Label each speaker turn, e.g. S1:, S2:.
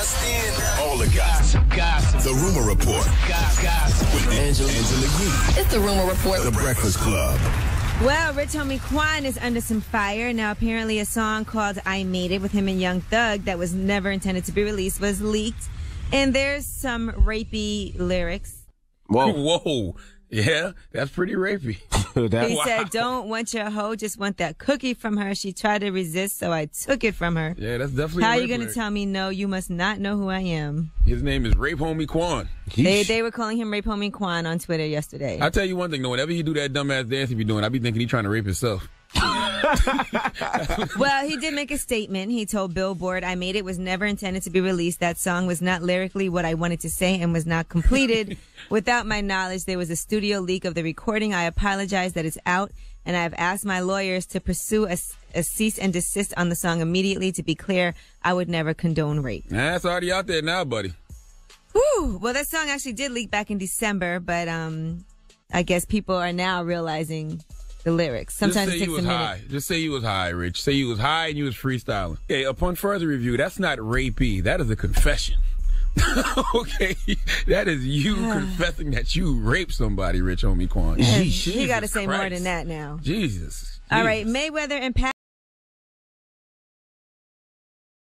S1: All the gossip. Gossip. The Rumor Report. Gossip. With Angela, Angela Yee.
S2: It's the Rumor Report.
S1: The Breakfast Club.
S3: Well, Rich Homie Quan is under some fire. Now, apparently, a song called I Made It with him and Young Thug that was never intended to be released was leaked. And there's some rapey lyrics.
S4: Whoa.
S5: Whoa. Yeah, that's pretty rapey.
S4: that,
S3: He
S5: Wow.
S3: said, Don't want your hoe, just want that cookie from her. She tried to resist, so I took it from her.
S5: Yeah, that's definitely.
S3: How
S5: a
S3: you going to
S5: lyric.
S3: tell me no? You must not know who I am.
S5: His name is Rape Homie Quan.
S3: They, they were calling him Rape Homie Quan on Twitter yesterday.
S5: I tell you one thing, though. Whenever he do that dumbass dance if he be doing, I be thinking he trying to rape himself.
S3: Well, he did make a statement. He told Billboard, I made it was never intended to be released. That song was not lyrically what I wanted to say and was not completed. Without my knowledge, there was a studio leak of the recording. I apologize that it's out and I have asked my lawyers to pursue a, a cease and desist on the song immediately. To be clear, I would never condone rape.
S5: Nah, it's already out there now, buddy.
S3: Whew. Well, that song actually did leak back in December, but, um, I guess people are now realizing the lyrics. Sometimes
S5: Just say
S3: it
S5: you
S3: takes a
S5: was
S3: minute.
S5: high. Just say you was high, Rich. Say you was high and you was freestyling. Okay, upon further review, that's not rapey. That is a confession. okay, that is you confessing that you raped somebody, Rich Homie Quan. Jesus
S3: he got to say more than that now.
S5: Jesus.
S3: All right, Mayweather and Pat.